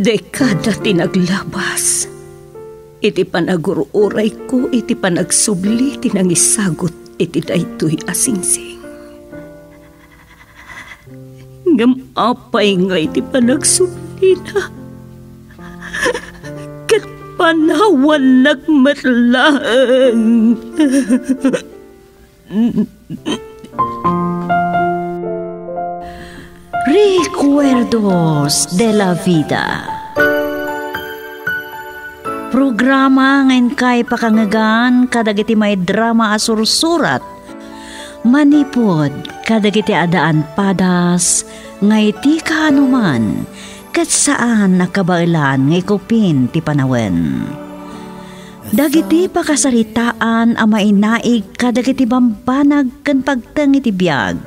Dekada tinaglabas. Iti panagururay ko, iti panagsubli, tinangisagot, iti daytoy asingsing. Ngam apay nga iti panagsubli na. Kat panawan nagmatlang. Recuerdos de la Vida Programa ngayon kay pakangagan kadagiti may drama asursurat Manipod kadagiti adaan padas ngay ti kanuman kat saan nakabailan ngay kupin ti panawen. Dagiti pakasaritaan ang mainaig kadagiti bambanag kan pagtang iti biyag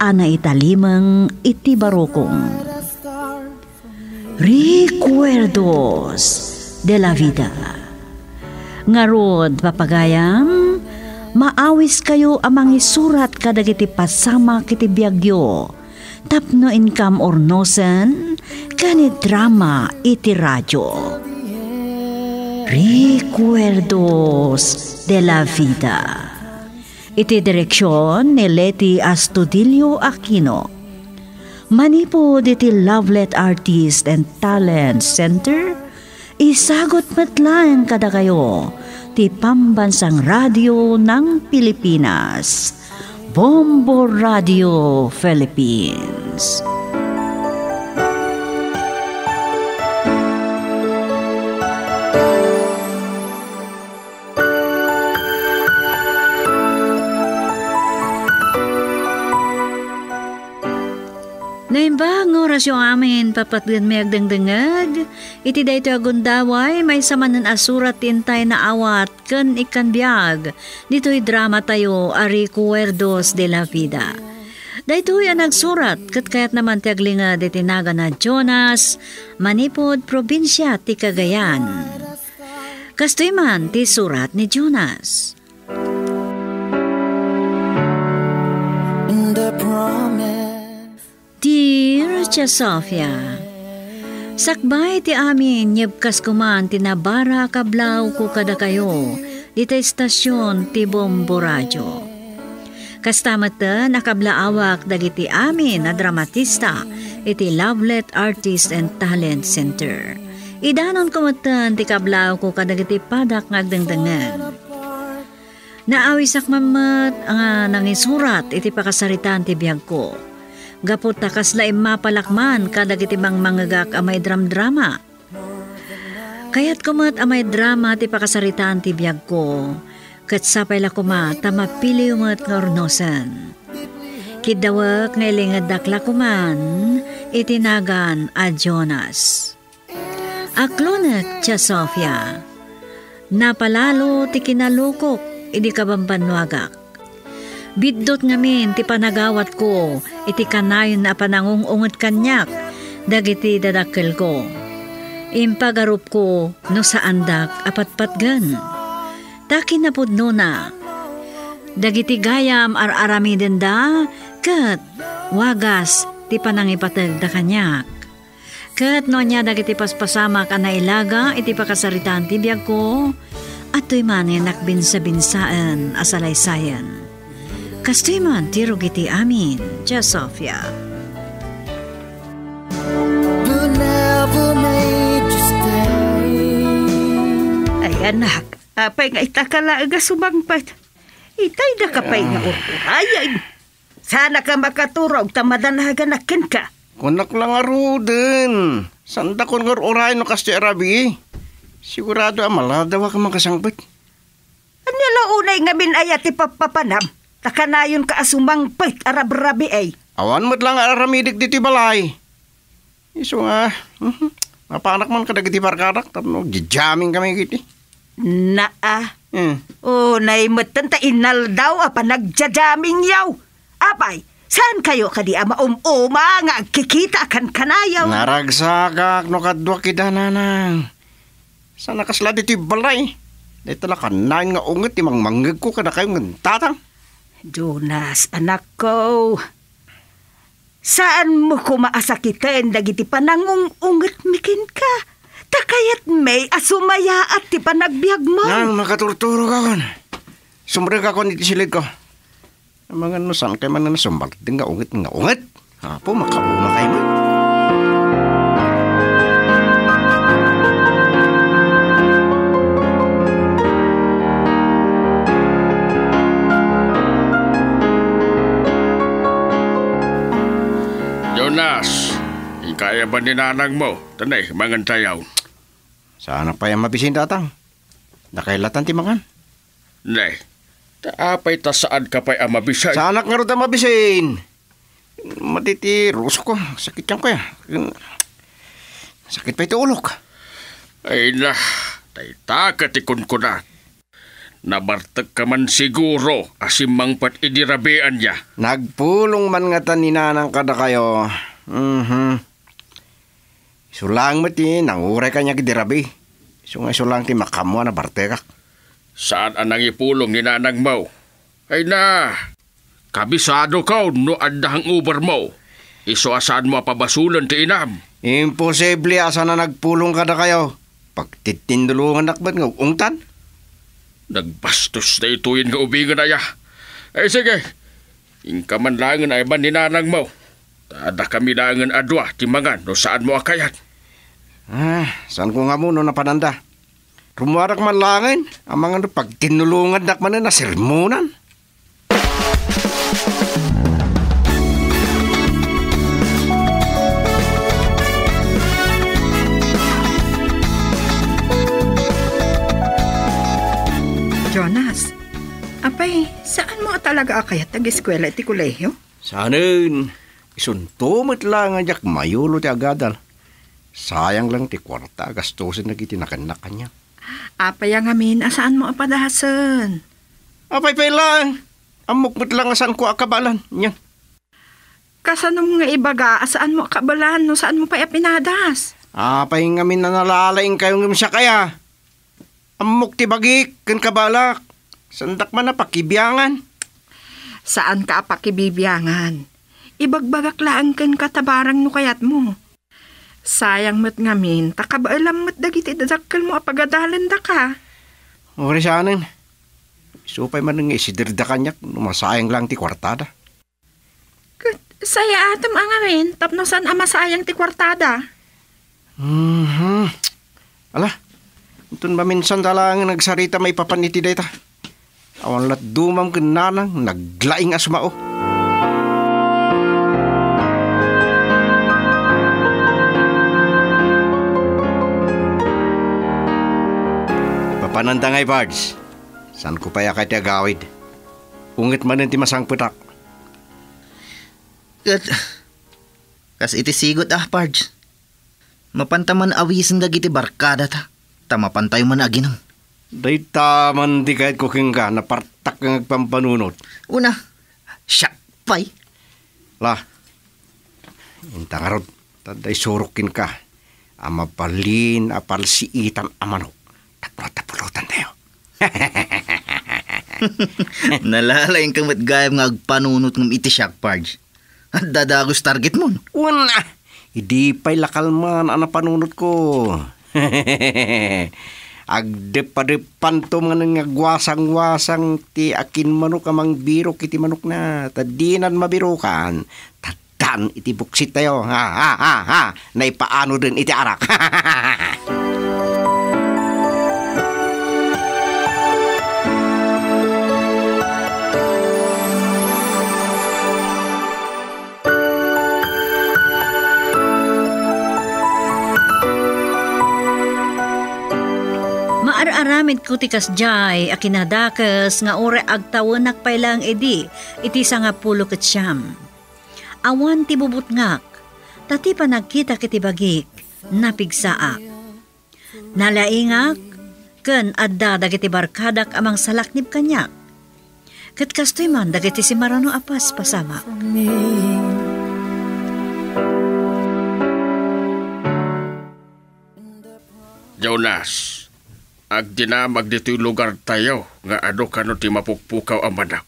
ana italimang iti barokong. Recuerdos de la vida. Ngarod papagayam, maawis kayo amang isurat kadagiti pasama kiti biagyo. Tapno income or nosen, kanit drama iti radyo. Recuerdos de la vida. Iti direksyon ni Leti Astudillo Aquino. Manipo diti Lovelet Artist and Talent Center, isagot matlaeng kada kayo ti Pambansang Radio ng Pilipinas. Bombo Radio Philippines. Naimbang oras yung amin papatgan may agdangdangag. Iti dayto agundaway may samanan asurat tintay na awat kan ikan biyag. Dito'y drama tayo ari Cuerdos de la Vida. Dayto yan nagsurat kat kayat naman ti aglingad iti naga na Jonas, Manipod, probinsya ti Cagayan. Kastoy man ti surat ni Jonas. the promise. Dear Tia Sofia, Sakbay ti amin nyebkas kuman tinabara kablaw ko kada kayo iti istasyon ti Bombo Radyo. Kastamatan nakablaawak dagiti amin na dramatista iti Lovelet Artist and Talent Center. Idanon kumatan ti kablaw ko kadagiti padak ngagdangdangan. Naawisak mamat ang nangisurat iti pakasaritan ti biyag ko Gapot takas laim mapalakman kadag iti bang mangagak amay dram-drama. Kaya't kumat amay drama ti pakasaritaan ti biyag ko, kat sapay la kuma tamapili umat nga ornosan. Kidawak nga ilingad dakla kuman, itinagan a Jonas. Aklonet, Tia Sofia, napalalo ti kinalukok, idi kabambanwagak Biddot ngamin ti panagawat ko, iti kanayon na panangungungot kanyak, dagiti dadakkel ko. Impagarup ko no sa andak apatpatgan. Takin na pudno na. Dagiti gayam ar-arami da, kat wagas ti panangipatag da kanyak. Kat no niya dagiti paspasama ka na ilaga, iti pakasaritan ti biyag ko, at to'y manin nakbin sa binsaan asalaysayan. Kastoy man ti rugiti amin, Tia Sofia. Ay anak, apay nga itakala aga sumangpat. Itay na kapay nga uray. Sana ka makaturog tamadanaga na ken ka. Kunak lang aruden. Sanda kon ngar oray no kasti arabi. Sigurado amala daw ka makasangbat. Anyala unay nga binayat ipapapanam. Takanayon ka asumang pait arab-rabi ay. Awan mo't lang aramidik diti balay. Iso nga, mhm, napanak man kadag iti parkarak, tapno gijaming kami kiti. Naa. Hmm. O naimatan ta inal daw apa nagjajaming yaw. Apay, saan kayo kadi ama um-uma nga kikita kan kanayaw? Naragsagak no kadwa kidananang. Sana kasla diti balay. Dito lang kanayin nga unget imang manggag ko kada kayo ng tatang. Jonas, anak ko. Saan mo ko maasakitin dagiti panangungungat mikin ka? Takayat may asumaya at ti panagbiag mo. Nang makaturturo ka kon. Sumre ka kon iti silid ko. Mga nusan kay man na sumbag. Di nga ungit nga ungit. Apo, makauma kayo mo. Ikaya ba ni nanang mo? Tanay, mangan tayaw. Sana pa yung mabisin datang. Nakailatan ti mangan. Nay, taapay ta saan ka pa'y amabisay? Sa anak nga rin mabisin. Matiti, ruso ko. Sakit yan ko ya. Sakit pa ito ulok. Ay na, tay takatikon ko na. Nabartag ka man siguro asimang pat idirabean niya. Nagpulong man nga taninanang kada kayo. Mhm. Sulang mo ti, nanguray ka niya gidirabi. So nga sulang ti makamwa na bartekak. Saan anang ipulong ni nanang mo? Ay na, kabisado ka no andahang uber mo. Iso asaan mo pabasulan ti inam. Imposible asa na nagpulong kada kayo. Pagtitindulungan nakbat nga ungtan. Nagbastos na ituin nga ubingan na ya. Ay sige, ingka man langan ay man ni nanang mo. Tada kami langan adwa, timangan, no saan mo akayat. Ah, saan ko nga mo no napananda? Rumarak man langin. Ang mga no, pagtinulungan nakman na sermonan. Jonas, apay, saan mo talaga akayat nag-eskwela iti kolehiyo? Sanin, isuntumot lang nga jak mayulo ti agadal. Sayang lang ti kwarta, gastusin na kiti nakanak kanya. Apay ang amin, asaan mo apadahasan? Apay pay lang. Amukmot lang nga saan ko akabalan. Yan. Kasanong nga ibaga, asaan mo akabalan, no saan mo pa pinadas? Apay nga min na nalalaing kayong siya kaya. Amok ti bagik, kan kabalak. Sandak man na pakibiyangan. Saan ka pakibibiyangan? Ibagbagak laan kan katabarang no kayat mo. Sayang mo't ngamin, takabailam mo't dagiti dadakkel mo apagadalan da ka. Ori sanin. Supay man nga isidirda kanyak, numasayang lang ti kwartada. Kat, saya atam ang amin, tapno saan ama sayang ti kwartada. Mhm. Ala, itun ba minsan talang nagsarita may papaniti dayta. Awan lat dumam ken nanang naglaing asmao. Papanantangay, Bards. San ko pa yakay ti agawid? Ungit man ti masangputak. Kat, kas iti sigot ah, Pards. Mapantaman awisan dagiti barkada ta. Tamapantay man aginang. Day taman di kahit kuking ka, napartak ang agpampanunot. Una, siya pay. Lah, inta nga rod, taday surukin ka. Amapalin, apalsiitan, amanok. Tapro-tapulutan tayo. Nalalaing kang matgayam nga agpanunot ng iti siya, Pards. At dadagos target mo. Una, hindi pa'y lakal man ang napanunot ko. Agdepa-depan to mga nangagwasang-wasang ti akin manok amang biro kiti manok na. Tadinan mabirukan. Tadan iti buksit tayo. Ha, ha, ha, ha. Naipaano din iti arak. Maararamid ko ti kasjay, akinadakas nga ore agtawanak pa lang edi, iti sa nga pulo ket siyam. Awan ti bubutngak, tati pa nagkita kiti bagik, napigsaak. Nalaingak, ken adda dagiti barkadak amang salaknib kanyak. Ket kastoy man dagiti si Marano Apas pasama. Jonas, ag dinamag dito'y lugar tayo nga ano kano ti mapukpukaw ang manak.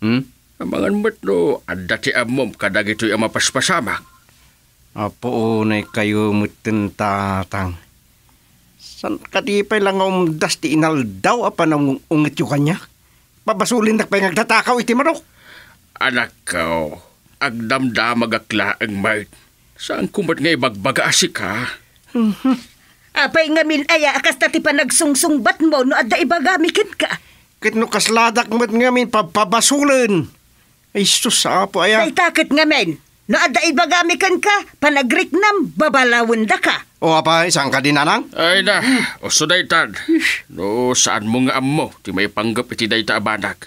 hmm? Amangan mo't no, adda ti amom kadag ito'y ang mapaspasama. Apo unay kayo mutin tatang. San katipay lang umdas ti inal daw apa nang ungit yung kanya? Pabasulin na pa yung nagtatakaw iti manok. Anak ko, agdamdamag akla ang mait. Saan kumat nga ibagbaga asik ha? Apay ngamin aya akas tati pa nagsungsungbat mo no adda ibagamikin ka. Kit no kasladak mat ngamin papabasulin. Ay sus apo aya. Ay takit ngamin. No adda ibagamikan ka, panagrik nam, babalawin da ka. O apa isang ka din anang? Ay na, o sudaytan. No, saan mo nga amo, ti may panggap iti dayta abanak.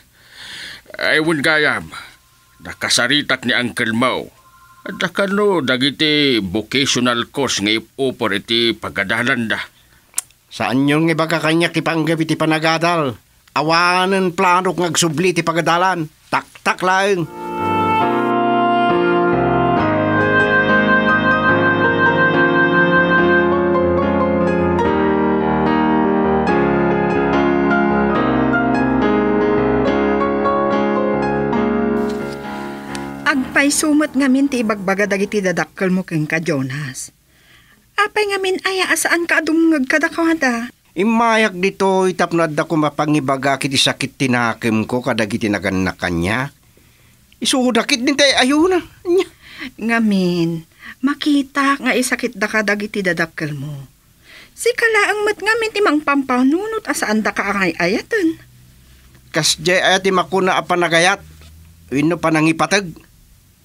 Ay wun gayam, nakasaritak ni Uncle Mau. At no, dagiti vocational course nga ipupor iti pagadalan da. Saan yung iba ka kanya kipanggap iti panagadal? Awanan plano ng agsubli ti pagadalan. Tak-tak lang. Sumat ngamin ti ibagbaga dagiti dadakkel mo keng ka Jonas. Apay ngamin aya asaan ka adumngag kadakawada. Imayak dito itap na da ko mapangibaga kiti sakit tinakim ko kadagiti naganak kanya. Isudakit din tayo ayuna. Nya. Ngamin, makita nga isakit da ka dagiti dadakkel mo. Si kalaang mat ngamin ti mang pampanunot asaan da ka angay ayatan. Kas jay ayat ti makuna apa nagayat. Wino pa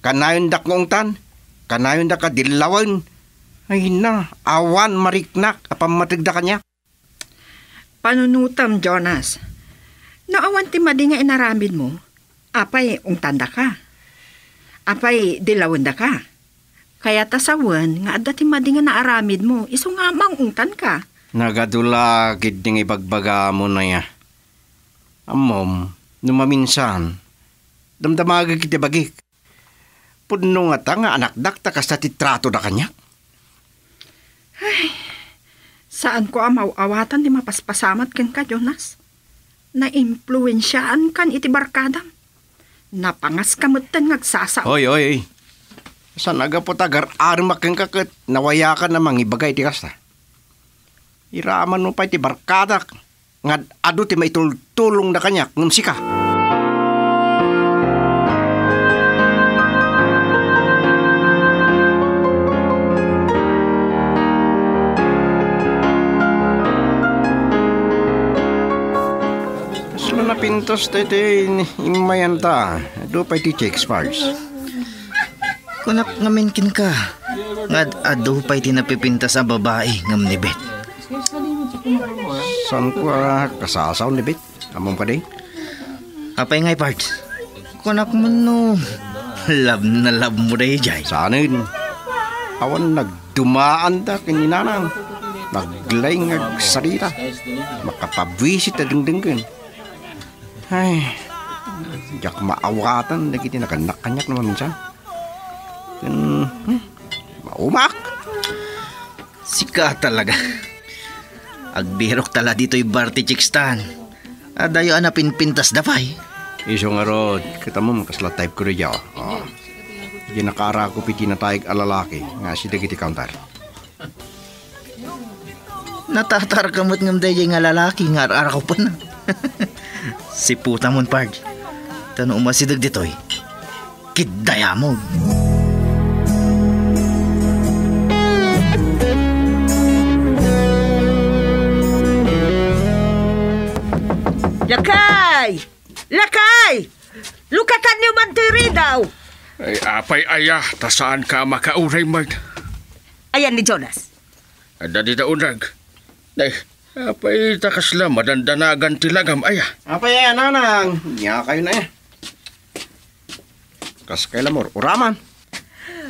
Kanayon dak ngongtan. Kanayon da ka dilawan. Ay na, awan mariknak apamatag da kanya. Panunutam, Jonas. Naawan ti madi nga inaramid mo. Apay, ungtanda ka. Apay, dilawan da ka. Kaya tasawan, nga adda ti madi nga naaramid mo, iso nga mang ungtan ka. Nagadula gid ding ibagbaga mo na ya. Amom, numaminsan. Damdamaga kiti bagik. Puno nga ta nga anak dakta kas ti trato da kanya. Saan ko amaw awatan di mapaspasamat ken ka, Jonas? Na-impluensyaan kan iti barkadam. Napangas kamutan ngagsasa. Oy, oy, oy. San aga po tagar kang kakit nawaya ka namang ibagay ti kasta. Iraman mo pa iti barkada nga ado ti maitultulong na kanya ngum sika. Sino na pintos tayo imayan ta. Do pa iti checks parts. Kunak ngamin kin ka. Ngad ado pa'y tinapipinta sa babae ngam ni Bet. San ko ah, kasasaw ni Bit? Among pa din? Apay ngay part. Kunak mo no. Love na love mo rin jay. Sanin. Awan nagdumaan ta kininanang. Naglay nga sarita. Makapabwisit na dingdingkin. Ay, jak maawatan na kiti nakanak-kanyak naman minsan. Hmm, hmm, maumak. Sika talaga. Agbirok tala dito'y Barty Chickstan. Adayo anapin pintas dapay. Iso nga rod, kita mo makasla type ko rin yaw. Oh. Di nakara ko piti na tayag alalaki. Nga si dagiti counter. Natatar kamot ngam dayay nga lalaki nga ara ko pa na. si puta mon pard. Tano umasidag ditoy. Kidaya mo. Lakay! Lakay! Lukatan niyo man tiri daw. Ay apay aya, ta saan ka makauray man. Ayan ni Jonas. Ada di unag. Ay, apay takasla madandanagan tilagam aya. Apa yan, nanang? Nga kayo na eh. Kas kay lamor, uraman.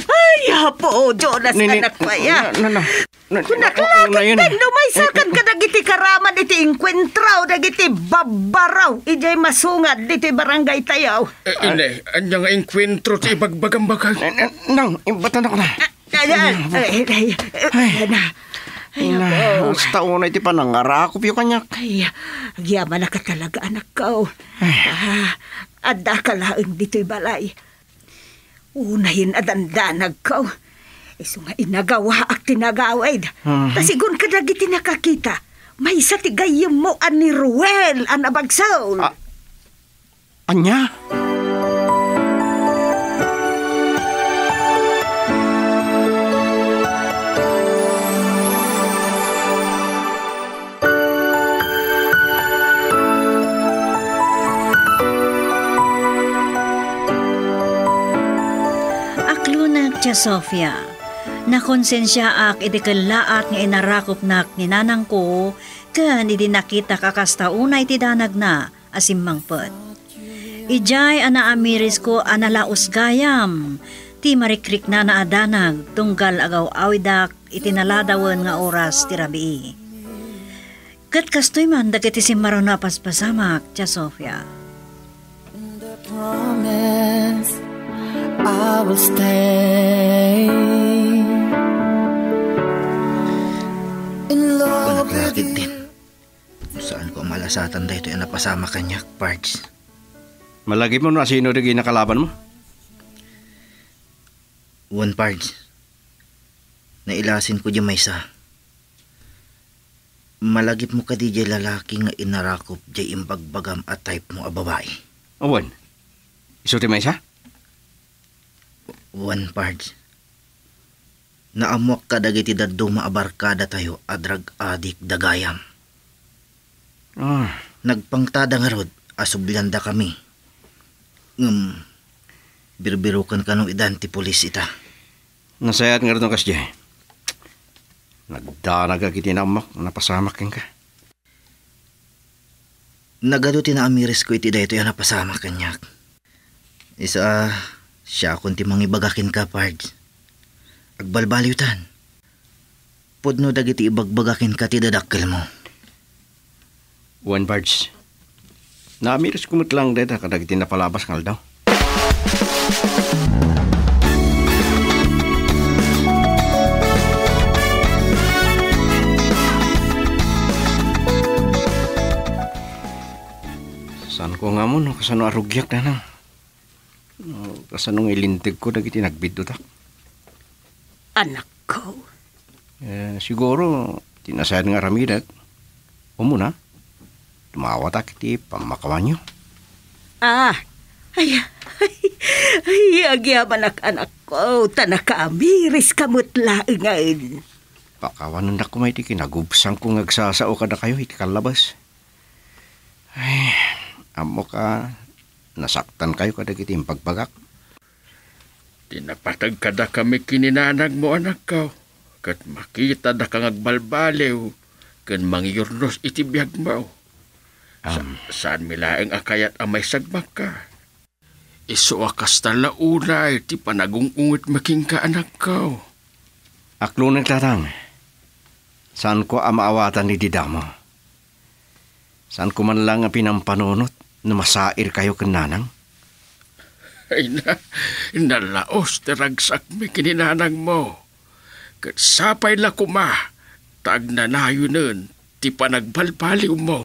Ay, hapo, Jonas, Nini- anak pa ya. Na, na, na. na Kunaklakit ben, lumaysakan ka dagiti karaman iti inkwentraw, dagiti babaraw, ijay masungad, diti barangay tayaw. Eh, ine, anya nga inkwentro ti ibagbagang bagay. Na- na- Nang, imbatan ako na. Ayan, ay, ay, ay, na. Ay, Na, hapo. sa taon na iti pa nangarakop yung kanya. Ay, agyaman na ka talaga, anak ko. Ah, Adda ka laang dito'y balay. Unahin adandanag ko. Iso nga inagawa ak tinagawid. Mhm. Tasigon ka dagiti nakakita. May sa tigayim mo an ni Ruel an abagsaw. Ah. Anya? Siya Sofia. Nakonsensya ak iti kalaat nga inarakop nak ni nanang ko kan iti nakita kakasta unay ti danag na asimmangpet. Ijay ana amiris ko analaos gayam. Ti marikrik na naadanag tunggal agaw awidak iti naladawan nga oras ti rabii. Kat kastoy man dagiti simaro na paspasamak siya Sofia. promise I will stay in love with you. din. Saan ko malasatan dahito yung napasama kanya, Pards? Malagi mo na sino rin nakalaban mo? One Pards. Nailasin ko di may isa. Malagip mo ka di di lalaki nga inarakop di imbagbagam at type mo a babae. Awan. Isuti mo isa? One Pards. Naamuak ka dagiti daddo maabarkada tayo a drug addict dagayam. Ah, Nagpangtada nga rod, asublanda kami. Ngum, birbirukan ka nung idanti polis ita. nasayat nga rin kasya. Nagdanag ka kiti na umak, napasamak ka. Nagado tinaamiris ko iti dayto yan napasama kanyak. Isa, siya kung ti mangibagakin ka, Pards. Agbalbaliutan. Pudno dagiti ibagbagakin ka ti dadakkel mo. One barge. Namiris kumot lang dito kadag tinapalabas ngal daw. Saan ko nga mo, no? kasano arugyak na nang. No, kasano ilintig ko, dagiti nagbiddo tak. Anak ko. Eh, siguro, tinasayad nga ramidat. Umuna, tumawa tak iti pamakawan nyo. Ah, ay, ay, ay, agyaman ak anak ko. Tanaka amiris kamot laingan. Pakawanan na ko may ti kinagubsang kung agsasao ka na kayo iti kalabas. Ay, amo ka, nasaktan kayo kadag iti pagbagak. Tinapatag ka da kami kininanag mo anak ka. Kat makita da kang agbalbaliw. Kan mangyurnos iti biyag mo. Sa, Um, saan milaeng akayat amay sagmak ka? Iso akas tala unay ti panagungungit making ka anak ka. aklo nagtatang, saan ko amaawatan ni Didamo? Saan ko man lang ang pinampanunot na masair kayo kananang? Ay na, nalaos teragsak mi kininanang mo. Kat sapay la kuma, tag na nayo nun, ti panagbalbaliw mo.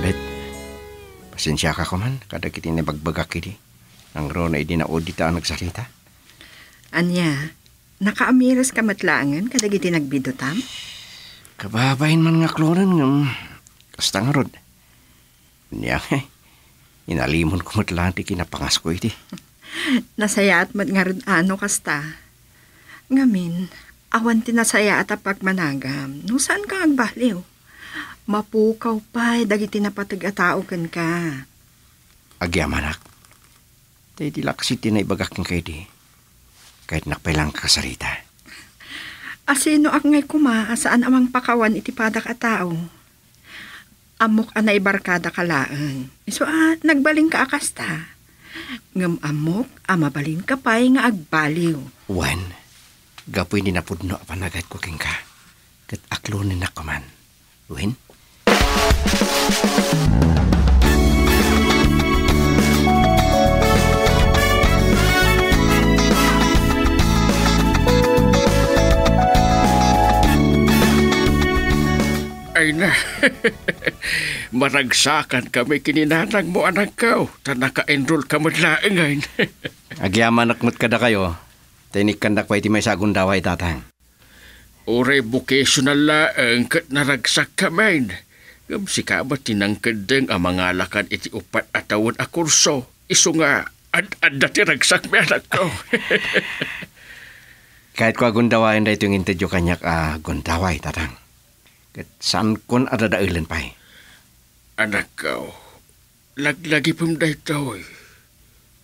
Bet, pasensya ka ko man, kadag iti nabagbagak iti. Ang ro na idi na audita ang nagsalita. Anya, nakaamiras ka matlangan kadag iti nagbidutam? Kababain man nga kloran ng kasta nga rod. Niya, eh, inalimon ko matlang ti kinapangas ko iti. Nasaya at mat nga rin ano kasta. Ngamin, awan ti nasaya at pagmanagam. No saan ka agbaliw? Mapukaw pa, dagiti napatag atao kan ka. Agyamanak. Tay di laksi tinaibagak ng kayo di. Kahit nakpailang kasarita. Asino ak ngay kuma, saan amang pakawan iti padak a tao. Amok anay barkada kalaan. So at nagbaling ka akasta. Ngam amok, amabalin ka pa'y nga agbaliw. Wan, gapoy ni napudno panagat ko king ka. Kat aklo ni nakaman. Wen? ay na. Maragsakan kami kininanang mo anak ko. Ta naka-enroll ka madlaangan. Agyaman nakmat kada kayo. Tinik kandak pa iti may sagun daway tatang. Ore vocational laang kat naragsak kamain. Gam si kabat tinangkadeng ang mga lakan iti upat atawon a kurso. Iso nga, ad-ad dati ragsak may anak ko. Kahit ko agundawain da itong intedyo kanyak a gundaway tatang. Kat saan kun adadailan pa eh. anak ko, laglagi pum dayto eh.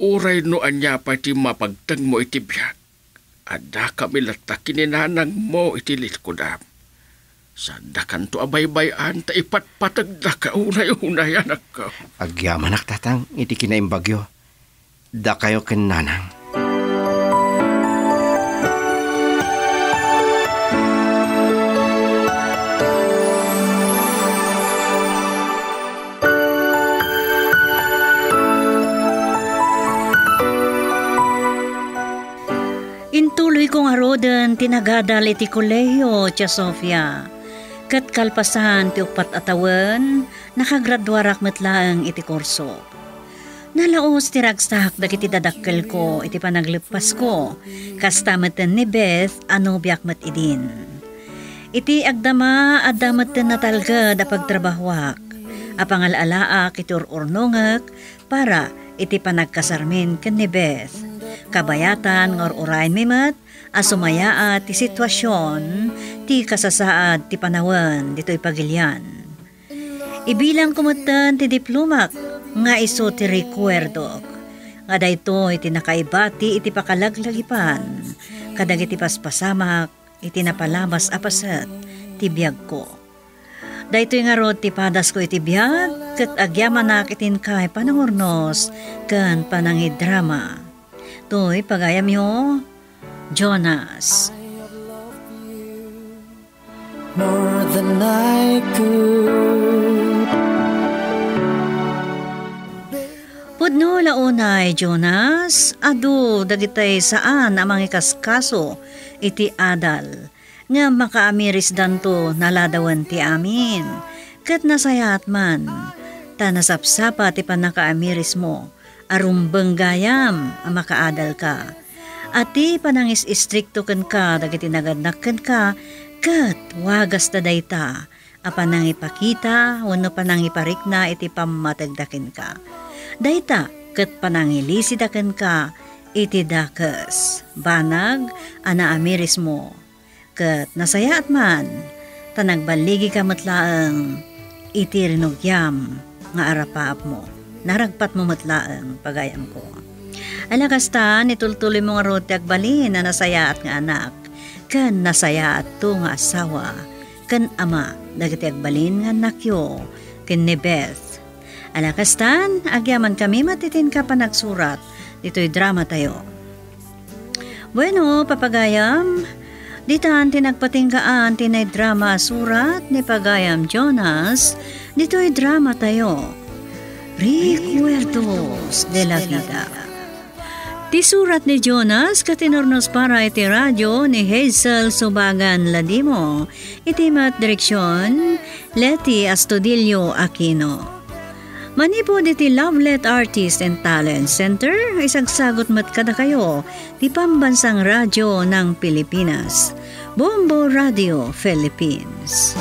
Uray no anya pa ti mapagtang mo iti biyak. Ada kami latak kininanang mo iti litkodam. Sandakan to abay-bayan ta ipatpatag da ka unay-unay anak ko. Agyaman tatang iti kinaimbagyo. Da kayo ken nanang. Intuloy kong arodan tinagadal iti kolehiyo, Tia Sofia. Kat kalpasan ti upat atawan, nakagradwarak metlaang iti kurso. Nalaos ti ragsak dagiti dadakkel ko iti panaglipas ko, kastameten ni Beth ano biyak met idin. Iti agdama adameten na talga da pagtrabahwak, apangalalaak iti ururnongak para iti panagkasarmin ken ni Beth kabayatan ngor urain mimat asumaya ti sitwasyon ti kasasaad ti panawan dito'y pagilyan. Ibilang kumutan ti diplomak nga iso ti recuerdok. Nga dayto iti nakaibati iti pakalaglagipan kadag iti paspasamak iti napalamas apasat ti biyag ko. Dayto nga rod ti padas ko iti biyag kat agyaman na itin kay panangurnos kan panangidrama. To'y pagayam yo, Jonas. more than I could. Pudno launay, Jonas, adu dagitay saan amang ikaskaso iti adal nga makaamiris danto naladawan ti amin. Kat nasayat man, tanasapsapa ti panakaamiris mo, arumbeng gayam makaadal ka. Ati panangis istrikto ken ka dagiti nagadnakken ka kat wagas ta dayta apan nang ipakita wano panang iparikna iti pamatagdaken ka. Dayta ket panangilisidaken ka iti dakes banag ana amiris mo ket nasayaat man tanagbaligi ka matlaang iti rinugyam nga arapaap mo naragpat mo matlaang pagayam ko. Alakasta, nitultuloy mo nga rote agbalin na nasayaat nga anak. Kan nasayaat to nga asawa. Kan ama, dagiti agbalin nga nakyo. Kan ni Beth. Alakastan, agyaman kami matitin ka pa nagsurat. Dito'y drama tayo. Bueno, papagayam, Ditan tinagpatinggaan tinay drama surat ni Pagayam Jonas, dito'y drama tayo. Recuerdos de la Vida. Ti surat ni Jonas katinornos para iti radyo ni Hazel Subagan Ladimo. Iti mat direksyon, Leti Astudillo Aquino. Manipod iti Lovelet Artist and Talent Center, isagsagot mat kada kayo, ti pambansang radyo ng Pilipinas. Bombo Radio Philippines.